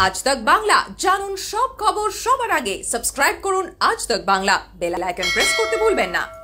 আজ তক বাংলা। জানুন সব খবর সবার আগে। সাবস্ক্রাইব করুন আজ তক বাংলা। বেল আইকন প্রেস করতে ভুলবেন না।